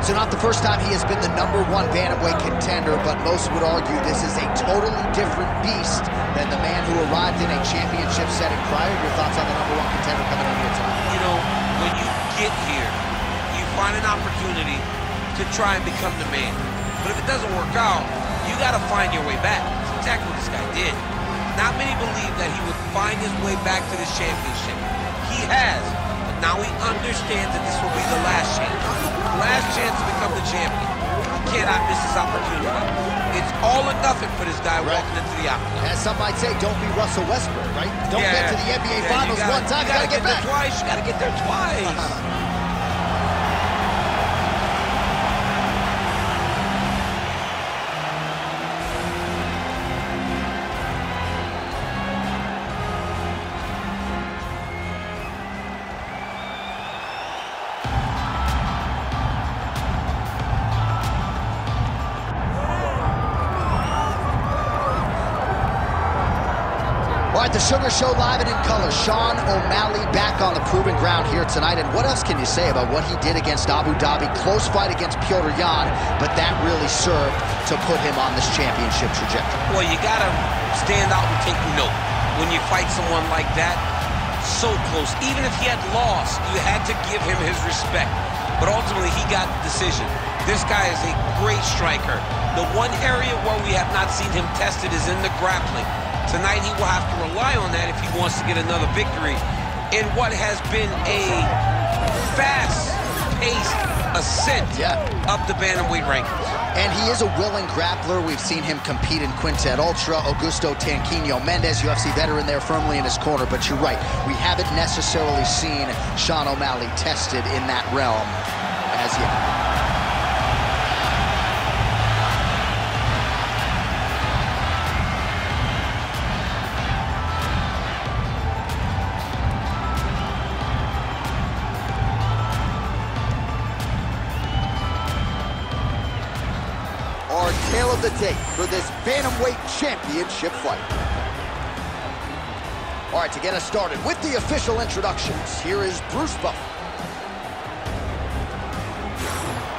right, so not the first time he has been the number one bantamweight contender, but most would argue this is a totally different beast than the man who arrived in a championship setting prior. Your thoughts on the number one contender coming in here tonight? You know, when you get here, you find an opportunity to try and become the man. But if it doesn't work out, you got to find your way back. That's exactly what this guy did. Not many believe that he would find his way back to this championship. He has, now he understands that this will be the last chance. The last chance to become the champion. He cannot miss this opportunity. It's all or nothing for this guy right. walking into the octagon. As some might say, don't be Russell Westbrook, right? Don't yeah, get to the NBA yeah, Finals gotta, one time, you gotta, gotta get, get back. twice, you gotta get there twice. the Sugar Show live and in color. Sean O'Malley back on the proven ground here tonight. And what else can you say about what he did against Abu Dhabi? Close fight against Petr Yan, but that really served to put him on this championship trajectory. Well, you got to stand out and take note when you fight someone like that. So close. Even if he had lost, you had to give him his respect. But ultimately, he got the decision. This guy is a great striker. The one area where we have not seen him tested is in the grappling. Tonight he will have to rely on that if he wants to get another victory in what has been a fast-paced ascent yeah. up the bantamweight rankings. And he is a willing grappler. We've seen him compete in Quintet Ultra, Augusto Tanquinho Mendes, UFC veteran there firmly in his corner. But you're right, we haven't necessarily seen Sean O'Malley tested in that realm as yet. Tale of the tape for this Bantamweight Championship fight. All right, to get us started with the official introductions, here is Bruce Buffer.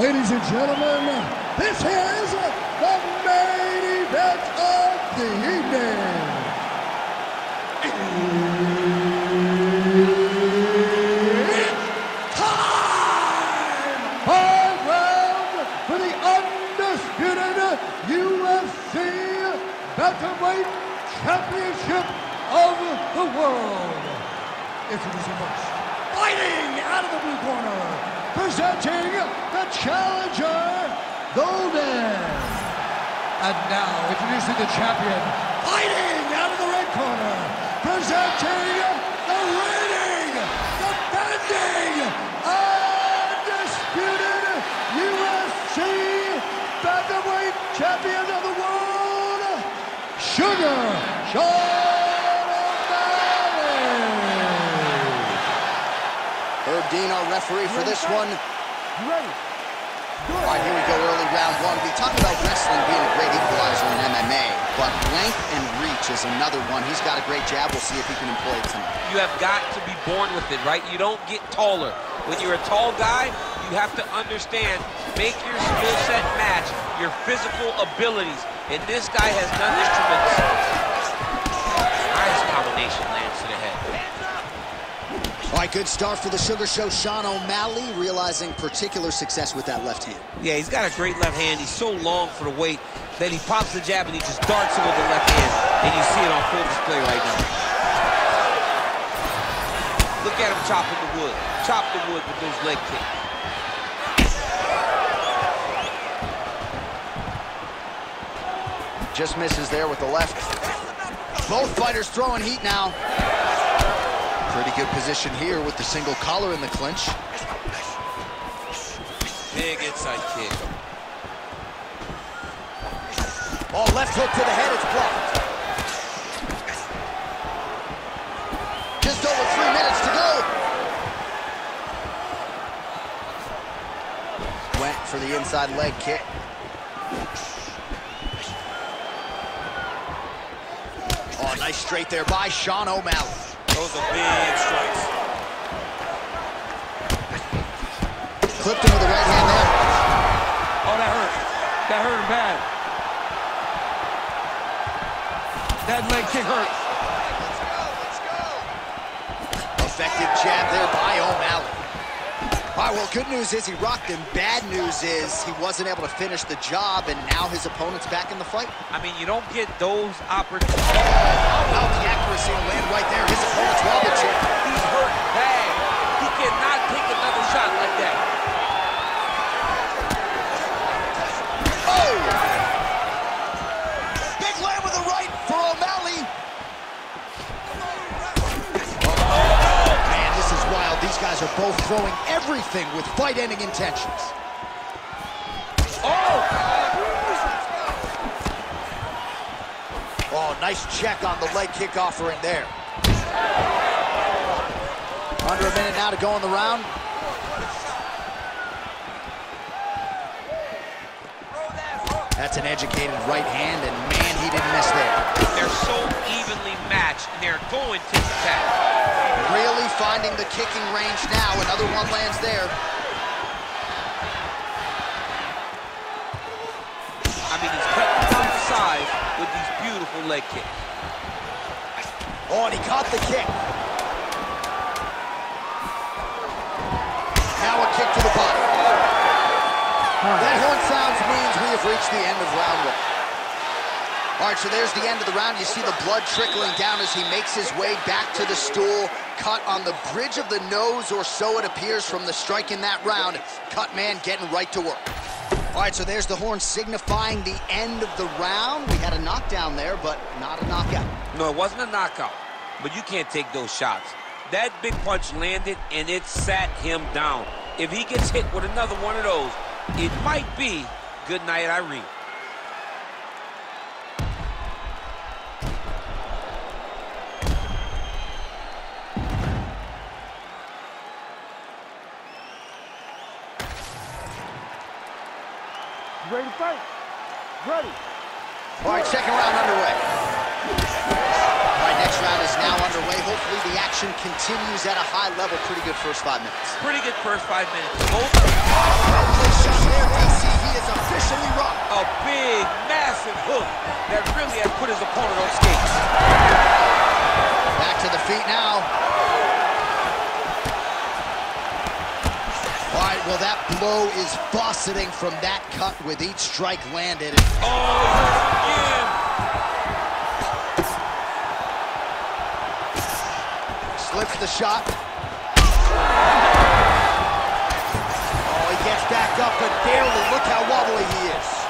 Ladies and gentlemen, this is the main event of the evening. Welterweight Championship of the World. Introducing first, fighting out of the blue corner, presenting the challenger, Golden. And now introducing the champion, fighting out of the red corner, presenting the reigning, defending, undisputed UFC Featherweight Champion of the World. Sugar Sean O'Malley. Herb our referee for this one. Ready? All right, here we go, early round one. We talk about wrestling being a great equalizer in MMA, but length and reach is another one. He's got a great jab. We'll see if he can employ it tonight. You have got to be born with it, right? You don't get taller. When you're a tall guy, you have to understand, make your skill set match your physical abilities. And this guy has done this tremendous. Nice combination lands to the head. All right, good start for the Sugar Show. Sean O'Malley realizing particular success with that left hand. Yeah, he's got a great left hand. He's so long for the weight that he pops the jab and he just darts it with the left hand. And you see it on full display right now. Look at him chopping the wood. Chop the wood with those leg kicks. Just misses there with the left. Both fighters throwing heat now. Pretty good position here with the single collar in the clinch. Big inside kick. Ball left hook to the head, it's blocked. Just over three minutes to go. Went for the inside leg kick. Oh, nice straight there by Sean O'Malley. Those are big strikes. Clipped him with the right hand there. Oh, that hurt. That hurt him bad. That leg kick hurt. Let's go, let's go. Effective jab there by O'Malley. All right, well, good news is he rocked him. Bad news is he wasn't able to finish the job, and now his opponent's back in the fight. I mean, you don't get those opportunities. Oh, about the accuracy to land right there. His fight-ending intentions. Oh! Oh, nice check on the leg kick offering there. Under a minute now to go in the round. That's an educated right hand, and man, he didn't miss there. They're so evenly matched, and they're going to attack. Really finding the kicking range now. Another one lands there. With these beautiful leg kicks. Oh, and he caught the kick. Now a kick to the body. That horn sounds means we have reached the end of round one. All right, so there's the end of the round. You see the blood trickling down as he makes his way back to the stool. Cut on the bridge of the nose, or so it appears from the strike in that round. Cut man getting right to work. All right, so there's the horn signifying the end of the round. We had a knockdown there, but not a knockout. No, it wasn't a knockout, but you can't take those shots. That big punch landed, and it sat him down. If he gets hit with another one of those, it might be good night, Irene. Ready to fight? Ready. All right, second round underway. All right, next round is now underway. Hopefully the action continues at a high level. Pretty good first five minutes. Pretty good first five minutes. Both Well shot there, DC. He is officially rocked. a big, massive hook that really has put his opponent on skates. Back to the feet now. Well, that blow is fauceting from that cut with each strike landed. Oh, again. Slips the shot. Oh, he gets back up, but barely. Look how wobbly he is.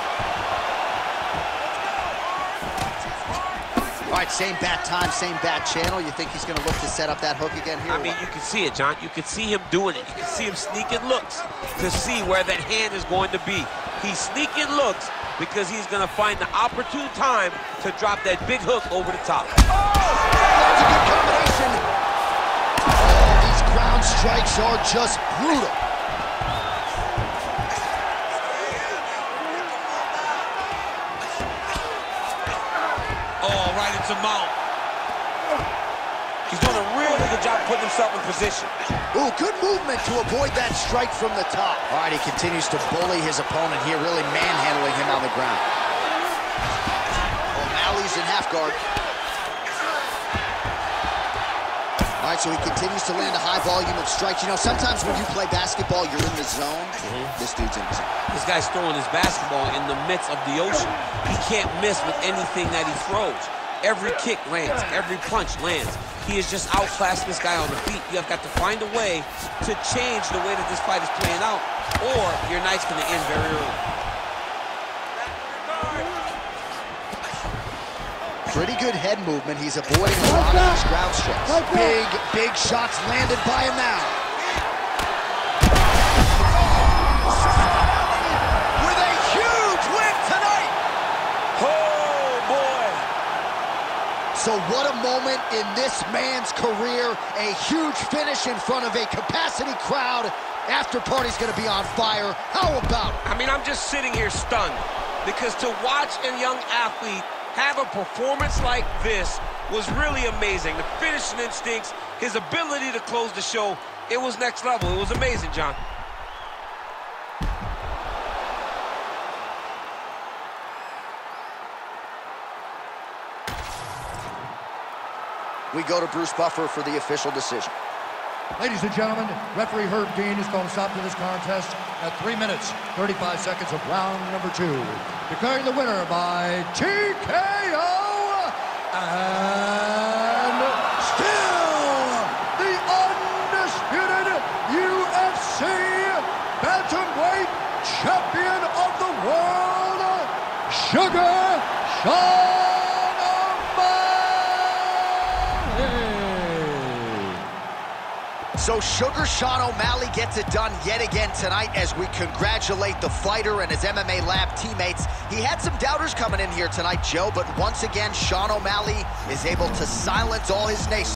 Right, same bat time, same bat channel. You think he's going to look to set up that hook again here? I mean, what? you can see it, John. You can see him doing it. You can see him sneaking looks to see where that hand is going to be. He's sneaking looks because he's going to find the opportune time to drop that big hook over the top. Oh, That's a good combination. Oh, these ground strikes are just brutal. Oh, right into mount. He's doing a really good job putting himself in position. Ooh, good movement to avoid that strike from the top. All right, he continues to bully his opponent here, really manhandling him on the ground. Oh, O'Malley's in half guard. All right, so he continues to land a high volume of strikes. You know, sometimes when you play basketball, you're in the zone. Mm-hmm. This dude's in the zone. This guy's throwing his basketball in the midst of the ocean. He can't miss with anything that he throws. Every kick lands, every punch lands. He is just outclassing this guy on the feet. You have got to find a way to change the way that this fight is playing out, or your night's going to end very early. Pretty good head movement. He's avoiding a lot of these ground strikes. Big, big shots landed by him now. So what a moment in this man's career. A huge finish in front of a capacity crowd. After party's gonna be on fire. How about it? I mean, I'm just sitting here stunned because to watch a young athlete have a performance like this was really amazing. The finishing instincts, his ability to close the show, it was next level. It was amazing, John. We go to Bruce Buffer for the official decision. Ladies and gentlemen, referee Herb Dean is going to stop to this contest at 3 minutes, 35 seconds of round number two. Declaring the winner by TKO and still the undisputed UFC bantamweight champion of the world, Sugar Sean So Sugar Sean O'Malley gets it done yet again tonight as we congratulate the fighter and his MMA Lab teammates. He had some doubters coming in here tonight, Joe, but once again, Sean O'Malley is able to silence all his naysayers.